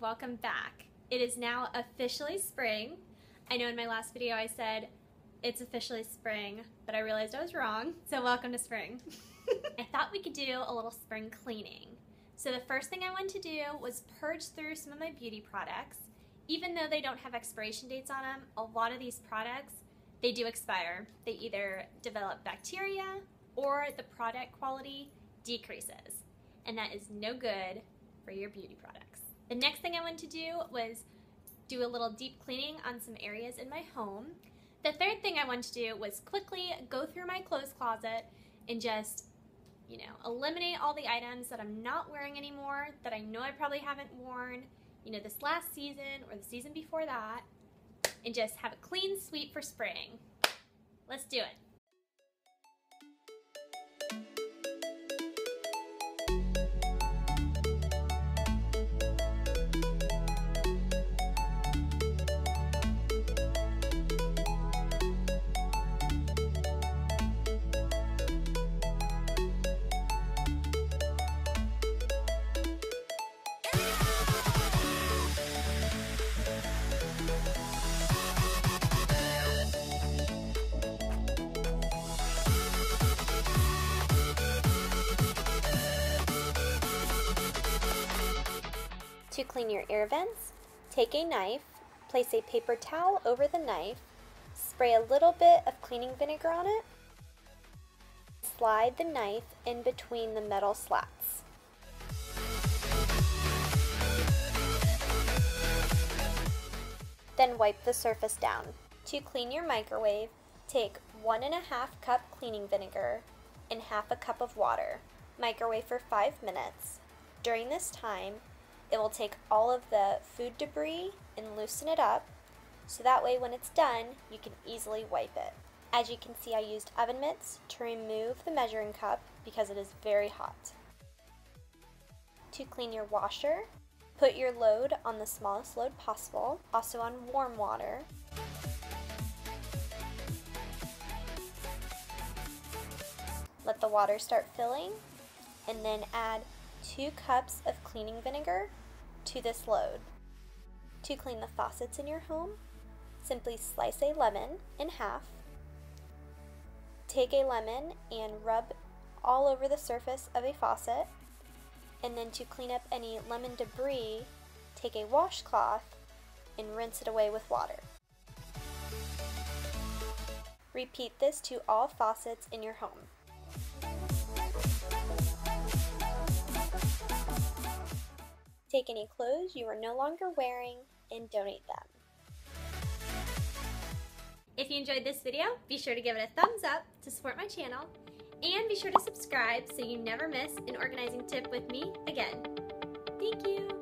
welcome back. It is now officially spring. I know in my last video I said it's officially spring, but I realized I was wrong, so welcome to spring. I thought we could do a little spring cleaning. So the first thing I wanted to do was purge through some of my beauty products. Even though they don't have expiration dates on them, a lot of these products, they do expire. They either develop bacteria or the product quality decreases. And that is no good for your beauty products. The next thing I wanted to do was do a little deep cleaning on some areas in my home. The third thing I wanted to do was quickly go through my clothes closet and just, you know, eliminate all the items that I'm not wearing anymore, that I know I probably haven't worn, you know, this last season or the season before that, and just have a clean sweep for spring. Let's do it. To clean your air vents, take a knife, place a paper towel over the knife, spray a little bit of cleaning vinegar on it, slide the knife in between the metal slats. Then wipe the surface down. To clean your microwave, take one and a half cup cleaning vinegar and half a cup of water. Microwave for five minutes. During this time, it will take all of the food debris and loosen it up, so that way when it's done, you can easily wipe it. As you can see, I used oven mitts to remove the measuring cup because it is very hot. To clean your washer, put your load on the smallest load possible, also on warm water. Let the water start filling, and then add 2 cups of cleaning vinegar to this load. To clean the faucets in your home, simply slice a lemon in half. Take a lemon and rub all over the surface of a faucet. And then to clean up any lemon debris, take a washcloth and rinse it away with water. Repeat this to all faucets in your home. Take any clothes you are no longer wearing and donate them. If you enjoyed this video, be sure to give it a thumbs up to support my channel, and be sure to subscribe so you never miss an organizing tip with me again. Thank you!